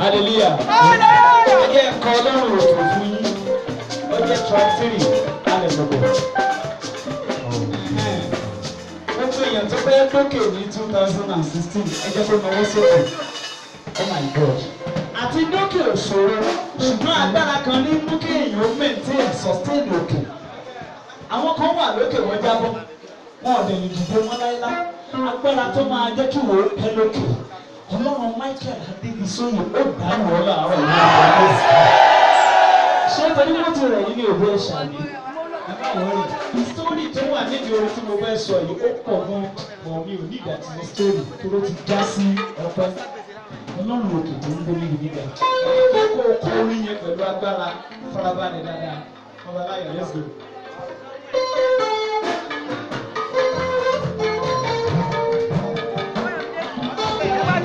Ẹ jẹ́ nǹkan ọlọ́run òkè fún yín. Ó jẹ́ track three alẹ́ gbogbo. Èèyàn tó fẹ́ lókè ní two thousand and sixteen ẹ jẹ́ sókè. Oh my God. Àti lókè òṣòro ṣùgbọ́n agbára kan ní mú kí èèyàn ó maintain sustain òkè. Àwọn kan wà lókè wọ́n jábọ́. Wọn ò dẹ̀ lè dìde wọn láíláí. Agbára tó máa jẹ́ kí ó pẹ́ lókè. Ọlọ́run Michael Adébísóyè ó dánù ọ́ láàárọ̀ ìlú ìgbà ṣé torí wọ́n ti rẹ̀ yín ní òwe ẹ̀ṣà ni ẹ má wọrí sítórì tó wà nídìí orin tí mo fẹ́ sọ yìí ó pọ̀ gan mọ̀ mi ò ní ìgbà tí mo sítórì tó ló ti já sí ọpẹ́. Ọlọ́run òkè tó ń gbóni nígbà. Kókó kó orin yẹn pẹ̀lú agbára. Farabalẹ̀ dáadáa. Ọba láyọ̀ let's.